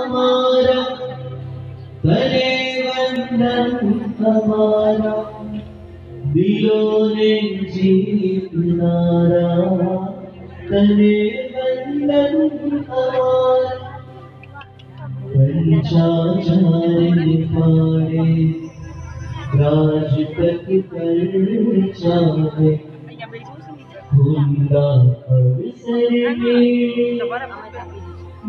हमारा करे वंदन हमारा दिलों ने जीतनारा करे वंदन हमारा पंचाचार्य पारे राज तक कर चाहे खुला अवसर में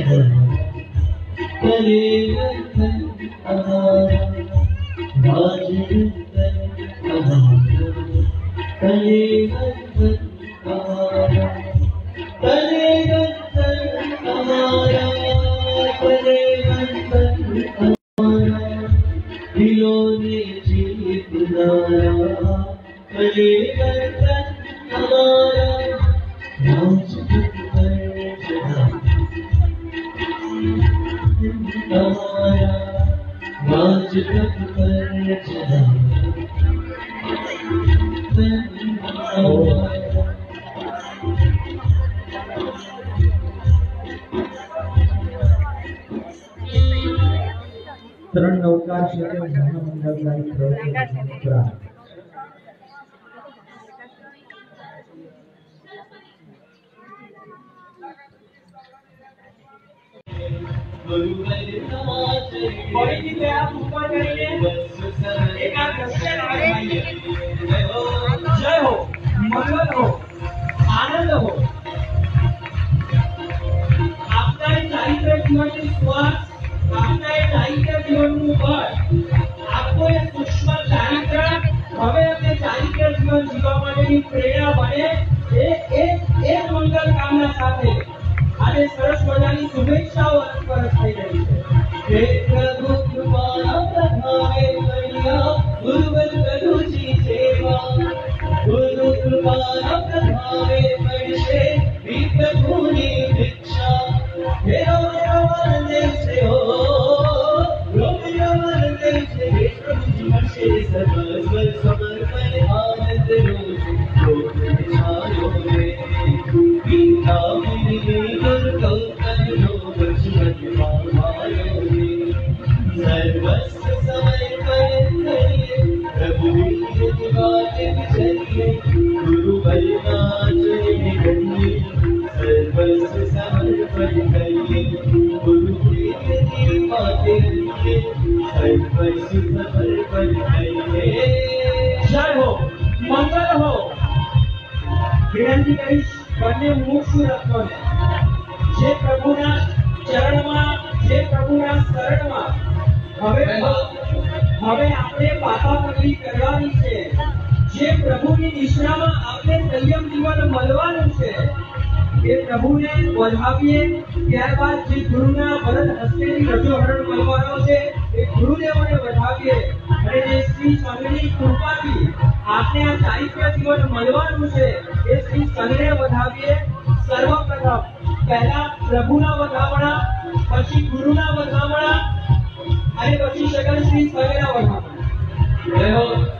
Thank you. व्यक्तित्वात એ હવે તે ચારિત્ર જીવન જીવવા માટેની પ્રેરણા બને. એ એક એક મંગલ કામના સાથે. આજે સરસ મજાની શુભેચ્છાઓ વિનંતી જે પ્રભુના ચરણમાં જે પ્રભુના શરણમાં હવે હવે આપણે છે. સંયમ જીવન મળવાનું છે એ પ્રભુને વધાવીએ ત્યારબાદ જે ગુરુના વરદ હસ્તેની રજોહરણ મળવાનો છે એ ગુરુદેવોને વધાવીએ અને આ જીવન મળવાનું છે, એ શ્રી સંઘને વધાવીએ સર્વપ્રથમ. પહેલા પ્રભુના વધામણા પછી ગુરુના વધામણા અને પછી સગન શ્રી સંઘના વધામણા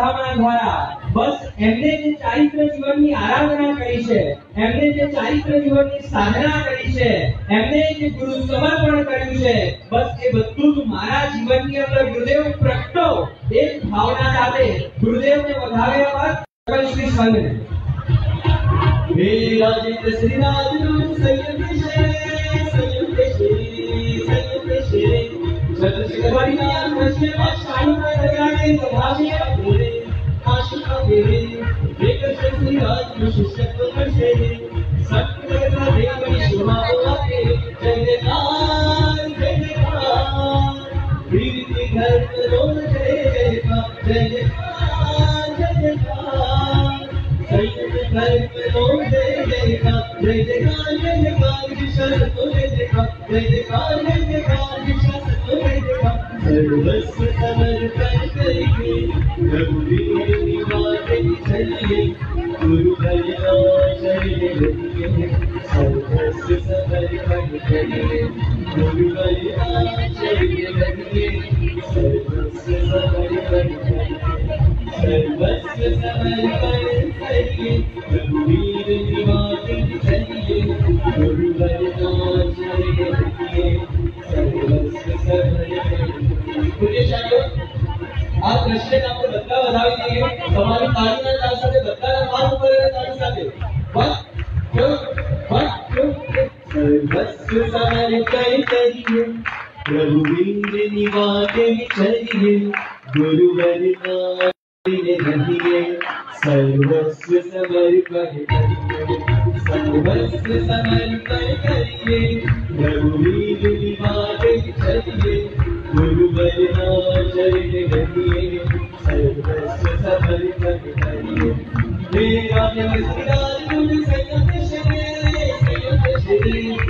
સાધના દ્વારા બસ એમને જે ચારિત્ર જીવનની આરાધના કરી છે, એમને જે ચારિત્ર જીવનની સાધના કરી છે, એમને જે ગુરુ સમર્પણ કર્યું છે, બસ એ બધું જ મારા જીવનની અંદર ગુરુદેવ પ્રગટો. એ ભાવના સાથે ગુરુદેવને વધાવે અમર શ્રી સંઘને વિરાજિત શ્રીનાથ સંયુક્ત શ્રી સંયુક્ત શ્રી સંયુક્ત શ્રી સત શ્રી હરિનાથ કૃષ્ણ શાંત હરિયાણે પ્રભાવે ભૂલે Jesus. रघुवीर निवास विचरिए गुरुवर हरिये सर्वस्व समर्पण सर्वस्व समर्पण करिए रघुवीर निवास विचरिए गुरुवर चरण सर्वस्व समर्पण करिए हे राम नमस्कार गुरु सगत श्री सगत श्री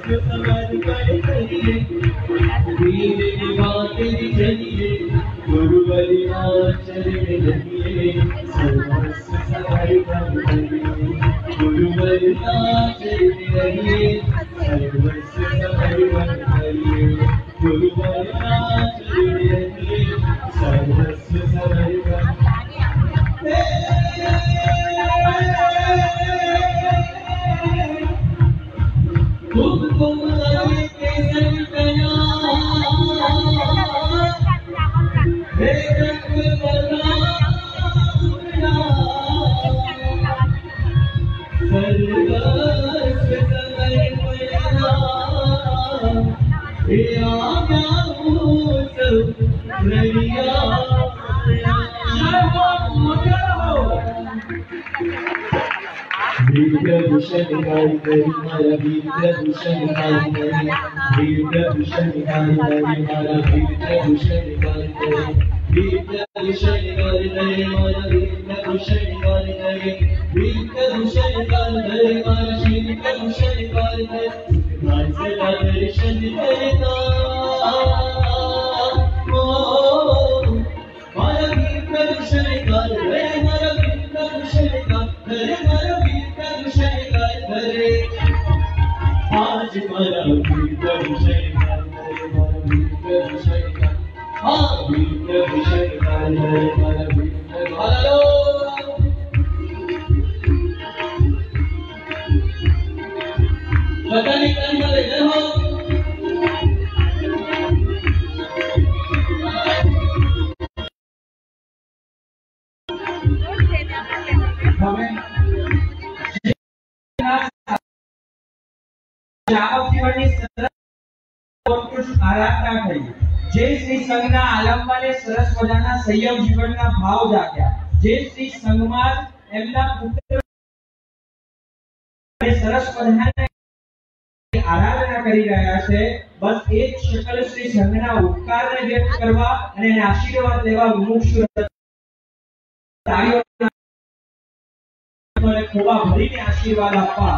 الرشيد النبي Hallelujah. સંઘના આલંબાને સરસ મજાના સંયમ જીવનના ભાવ જાગ્યા. જે શ્રી સંઘમાં એમના પુત્ર સરસ મજાના આરાધના કરી રહ્યા છે. બસ એ જ શકલ શ્રી સંઘના ઉપકારને વ્યક્ત કરવા અને એને આશીર્વાદ લેવા મુક્ષ તાળીઓના ખોબા ભરીને આશીર્વાદ આપવા.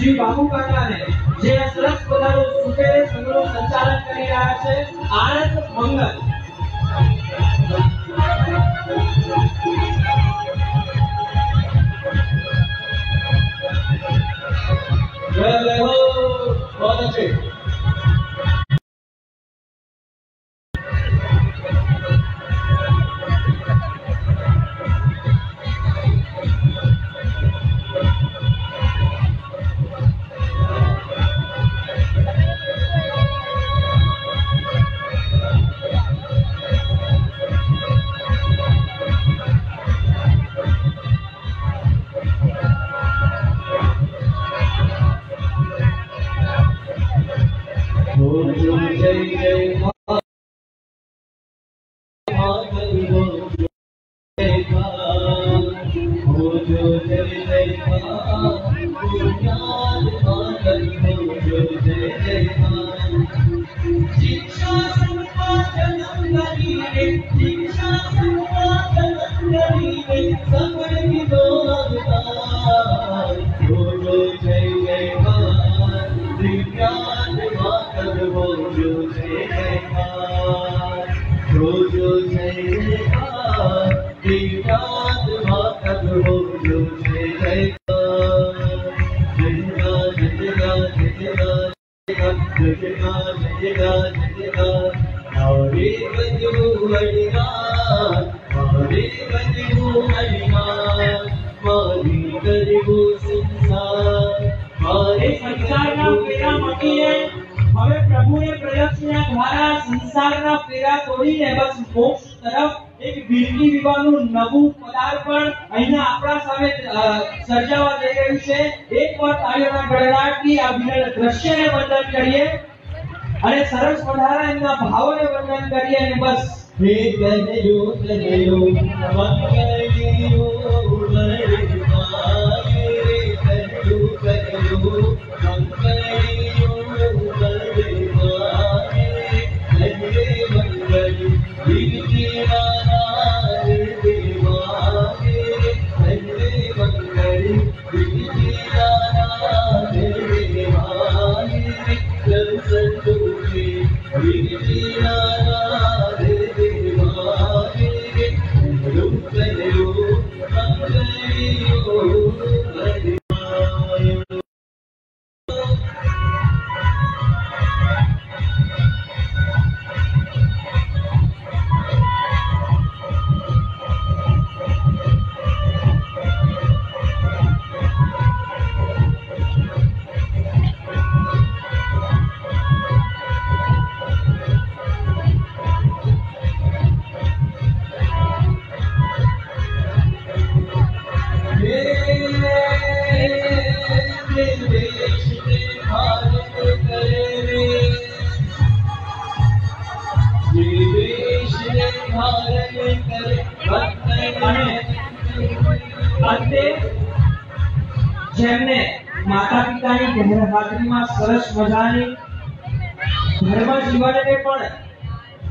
de barro pra caramba. સંસારના પીડા તોડીને બસ મોક્ષ તરફ એક બિરકી વિવાહનું નવું પદાર્પણ અહીંના આપણા સામે સર્જાવા જઈ રહ્યું છે એક વાર તાળીઓના ગડગડાટથી આ વિરલ દ્રશ્યને વંદન કરીએ અને સરસ પધારા એમના ભાવોને વંદન કરીએ અને બસ હે કહેજો કહેજો નમઃ કહેજો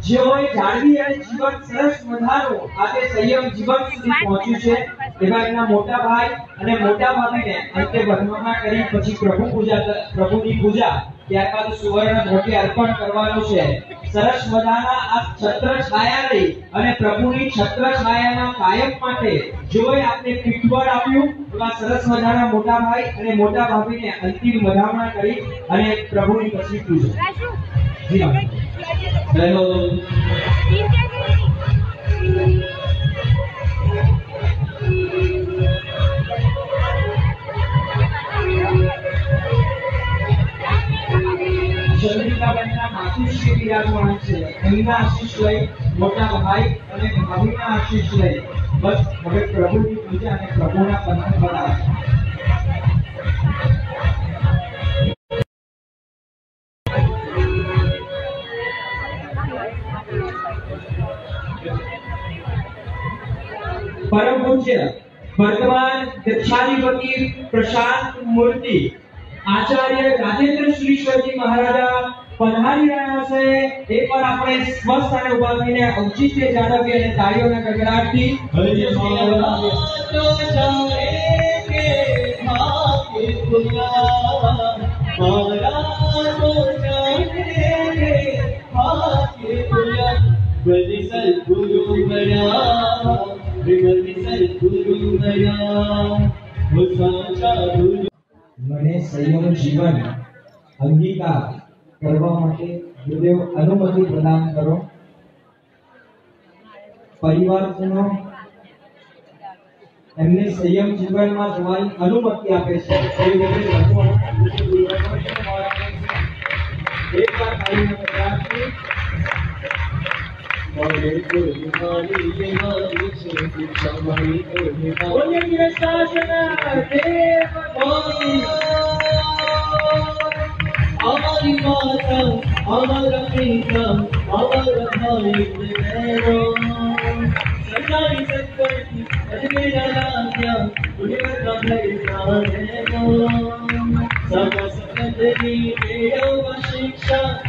જેઓએ જાળવી અને જીવન સરસ વધારો આજે સંયમ જીવન સુધી પહોંચ્યું છે એવા એમના મોટા ભાઈ અને મોટા ભાભીને અંતે વંદના કરી પછી પ્રભુ પૂજા પ્રભુની પૂજા ત્યારબાદ સુવર્ણ દ્રવ્ય અર્પણ કરવાનું છે સરસ મજાના આ છત્ર છાયા લઈ અને પ્રભુની છત્ર છાયાના કાયમ માટે જોએ આપને પીઠબળ આપ્યું એવા સરસ મજાના મોટા ભાઈ અને મોટા ભાભીને અંતિમ વધામણા કરી અને પ્રભુની પછી પૂજા જી. હેલો ચંદ્રિકાબેનના માતુશ્રી બિરાજમાન છે એમના આશીષ લઈ મોટા ભાઈ અને ભાભીના આશીષ લઈ બસ હવે પ્રભુની પૂજા અને પ્રભુના બંધન બનાવે પરમ પૂજ્ય વર્તમાન ગચ્છાધિપતિ પ્રશાંત મૂર્તિ આચાર્ય રાજેન્દ્ર શ્રીશ્વરજી મહારાજા પધારી રહ્યા છે એ પણ આપણે સ્વસ્થ અને ઉભા થઈને ઔચિત્ય જાળવી અને તાળીઓના ગગડાટથી હરે મારા તો જાણે કે ભાગ્ય પુરા મારા તો જાણે કે ભાગ્ય પુરા બલી સદગુરુ બન્યા મને સંયમ જીવન અંગીકાર કરવા માટે ગુરુદેવ અનુમતિ પ્રદાન કરો પરિવારજનો એમને સંયમ જીવનમાં જવાની અનુમતિ આપે છે એ રીતે ભગવાન એક વાર ಶಾಸನ ದೇವ हमारी का भैया है सदा सकत मेरा शिक्षा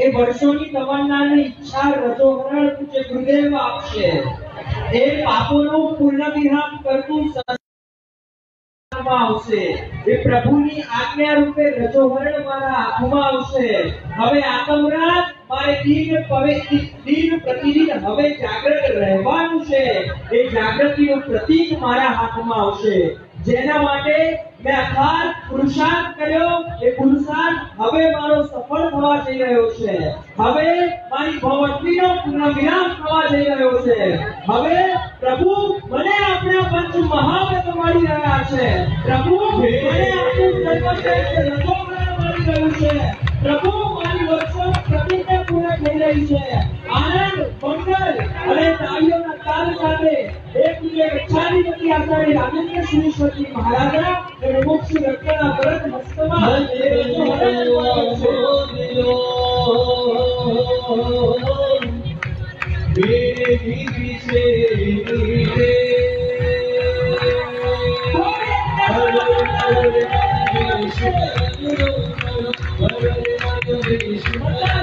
એ વર્ષોની તમન્નાની ઈચ્છા રજોહરણ જે હૃદયમાં આપશે. એ પાપોનું પૂર્ણ કરતું આવશે. હવે દિન પ્રતિદિન હવે જાગૃત રહેવાનું છે. એ જાગૃતિનું પ્રતીક મારા હાથમાં આવશે. જેના માટે મેં અથાગ પુરુષાર્થ કર્યો. એ પુરુષાર્થ હવે મારો સફળ થવા જઈ રહ્યો છે. હવે મારી ભવત્રીનો પુનઃવિરામ થવા જઈ રહ્યો છે. હવે પ્રભુ મને આપણા પંચ મહાવ્રત મળી રહ્યા છે. પ્રભુ મને આપણું સર્વશ્રેષ્ઠ રસોગણ મળી રહ્યું છે. પ્રભુ થઈ રહી છે આનંદ મંગલ અને તાળીઓના તાલ સાથે એક મિનિટ ગચ્છાધિપતિ આચાર્ય રાજેન્દ્ર શ્રીશ્વરજી મહારાજા અને મોક્ષ રત્નના ભરત હસ્તમાં એ રસોહરણ છે. મારું સાજન જોડે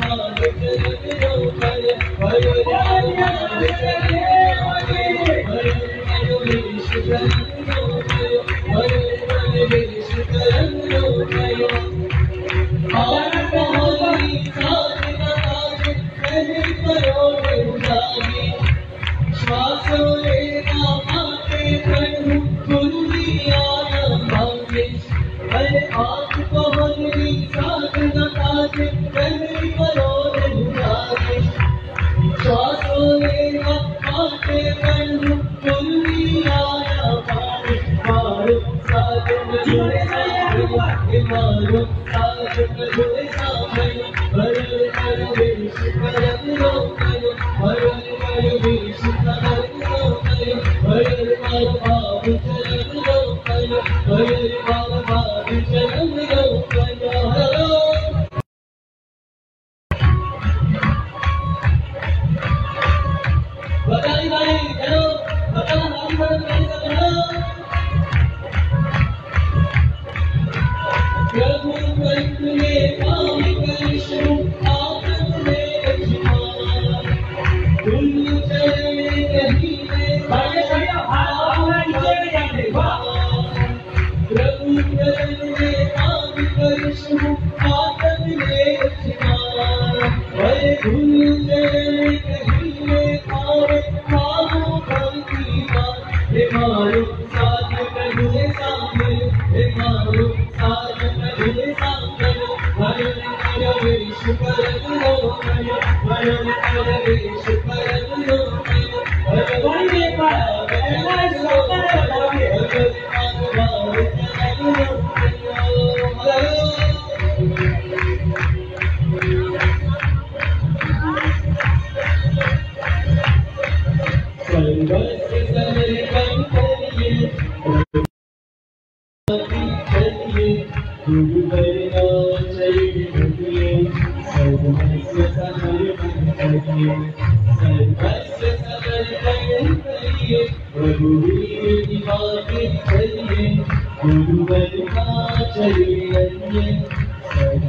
Thank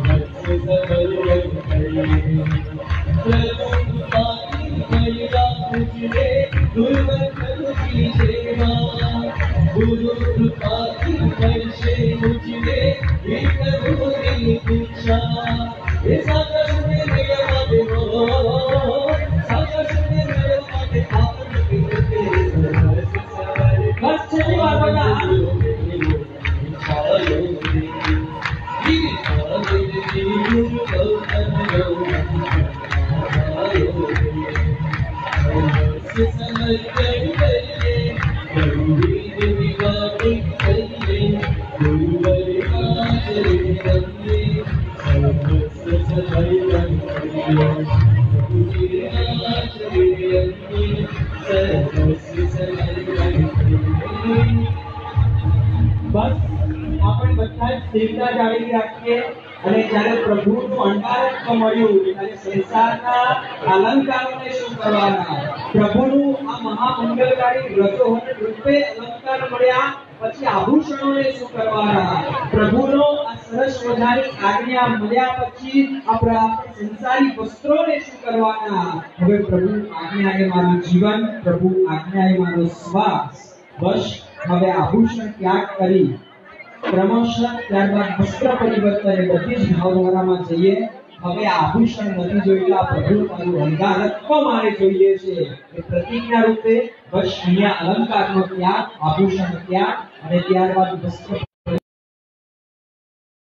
you. પ્રભુનો સરસ વધારી આજ્ઞા મળ્યા પછી આપણા સંસારી વસ્ત્રોને શું કરવાના? હવે પ્રભુ આજ્ઞા એ મારું જીવન, પ્રભુ આજ્ઞા એ મારો શ્વાસ. બસ, હવે આભૂષણ ત્યાગ કરી. ક્રમશઃ ત્યારબાદ વસ્ત્ર પરિવર્તન એ બધી જ ભાવધારામાં જઈએ. હવે આભૂષણ નથી જોયેલા પ્રભુ મારું અંગારત્વ મારે જોઈએ છે. એ પ્રતિજ્ઞા રૂપે બસ અહીંયા અલંકારનો ત્યાગ આભૂષણ ત્યાગ અને ત્યારબાદ વસ્ત્ર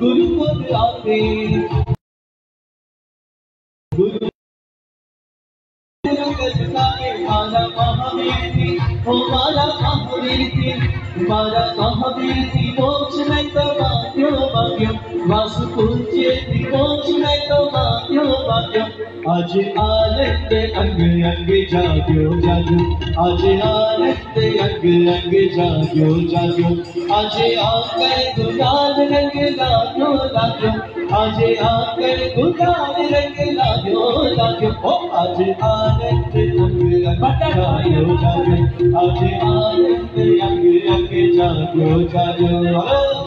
गुरु पद आते। गुरु मारा महावीर थी ओ मारा महावीर थी मारा महावीर थी मोक्ष में तो भाग्यो भाग्यो वासु पूज्य थी मोक्ष में तो मात्यो भाग्यो आज आनंद अंग अंग जाग्यो जाग्यो आज आनंद अंग अंग जाग्यो जाग्यो आज आकर गुलाल रंग लाग्यो लाग्यो आज आकर गुलाल रंग लाग्यो लाग्यो ओ आज आनंद अंग अंग जाग्यो जाग्यो आज आनंद अंग अंग जाग्यो जाग्यो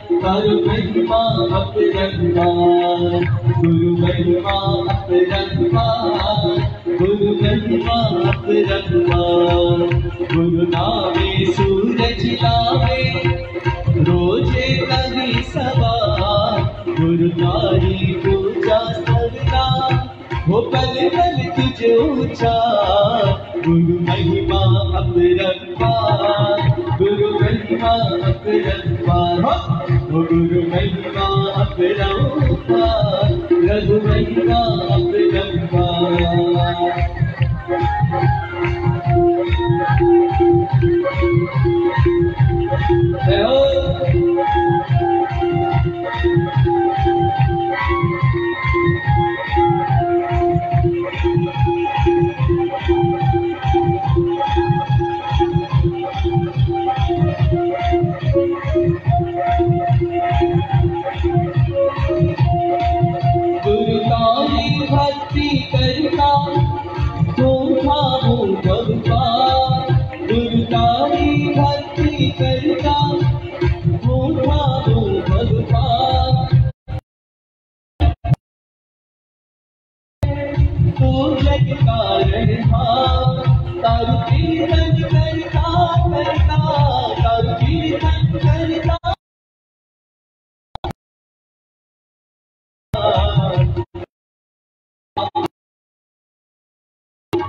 गुरु महिमा अपरंपार गुरु महिमा अपरंपार गुरु महिमा अपरंपार गुरु नामे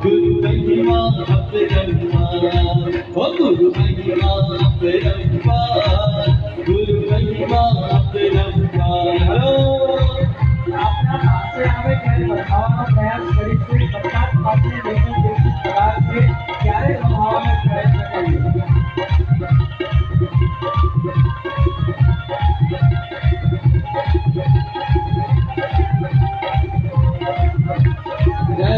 गुरु महिमा अपरंपार गुरु महिमा अपरंपार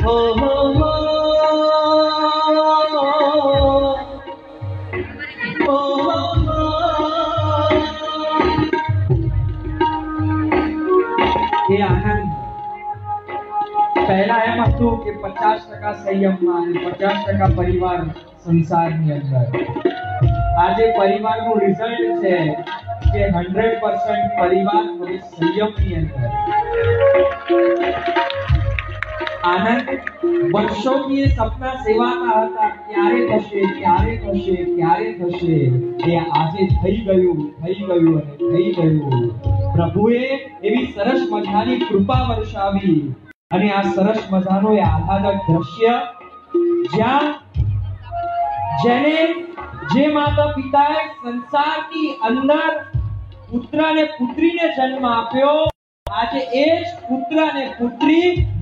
हो हो हो हो हो એ આનંદ પહેલા એમ હતું કે પચાસ ટકા સંયમમાં અને પચાસ ટકા પરિવાર સંસારની અંદર આજે પરિવારનું રિઝલ્ટ છે કે હંડ્રેડ પર્સન્ટ પરિવાર હવે સંયમની અંદર આનંદ વર્ષોથી એ સપના સેવાતા હતા. ક્યારે થશે ક્યારે થશે ક્યારે થશે? એ આજે થઈ ગયું થઈ ગયું અને થઈ ગયું. પ્રભુએ એવી સરસ મજાની કૃપા વર્ષાવી અને આ સરસ મજાનો એ આહલાદક દ્રશ્ય જ્યાં જેને જે માતા પિતાએ સંસારની અંદર પુત્ર અને પુત્રીને જન્મ આપ્યો, આજે એ જ પુત્ર અને પુત્રી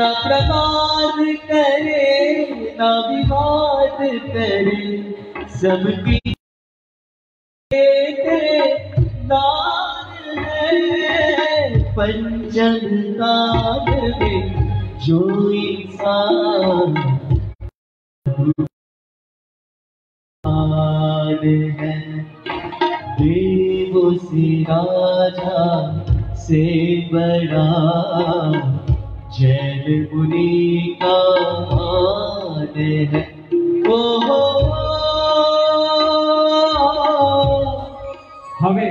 न प्रमाद करे, न विवाद करे। सबकी दान है, पंचम दान में जो इंसान है। देव से राजा से बड़ा जैन मुनि का मान है ओ हो હવે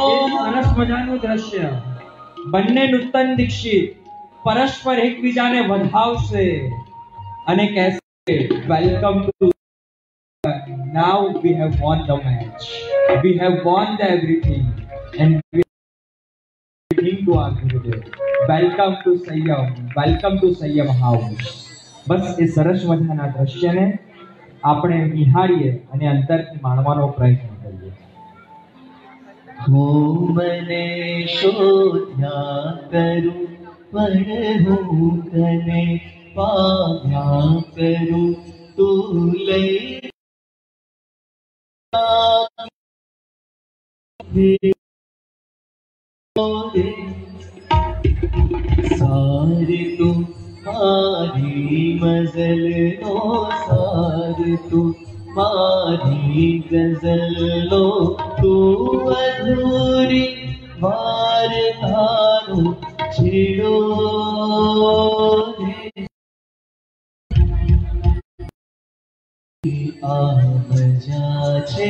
એ સરસ મજાનું દ્રશ્ય બંને નૂતન દીક્ષિત પરસ્પર એકબીજાને વધાવશે અને કહેશે welcome to now we have won the match we have won the everything and we are giving to our Gurudev welcome to Sayyam welcome to Sayyam house બસ એ સરસ મજાના દ્રશ્યને આપણે નિહાળીએ અને અંતરથી માણવાનો પ્રયત્ન કરીએ हो मने शोध्या करूं पढ़ूं कने पाव्या करूं तू लई सारे। तू मारी मजल लो सारे तू मारी गजल लो। तू अधूरी वार थारू छिड़ो आ मजा छे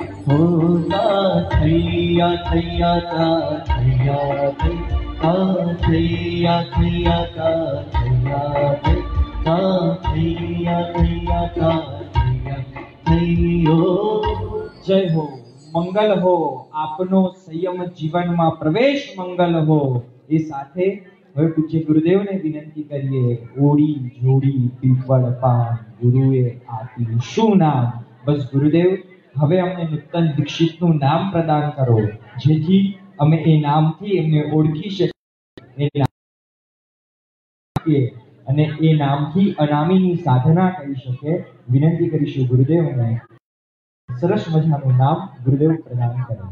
होता थैया थैया ता थैया थैया थैया थैया ता थैया ता थैया थैया ता थैया थैयो જય હો મંગલ હો આપનો સંયમ જીવનમાં પ્રવેશ મંગલ હો એ સાથે હવે પૂજ્ય ગુરુદેવને વિનંતી કરીએ ઓડી જોડી પીપળ પાન ગુરુએ આપ્યું શું નામ બસ ગુરુદેવ હવે અમને નૂતન દીક્ષિતનું નામ પ્રદાન કરો, જેથી અમે એ નામથી એમને ઓળખી શકીએ અને એ નામથી અનામીની સાધના કરી શકે. વિનંતી કરીશું ગુરુદેવને. સરસ મજાનું નામ ગુરુદેવ પ્રદાન કરે.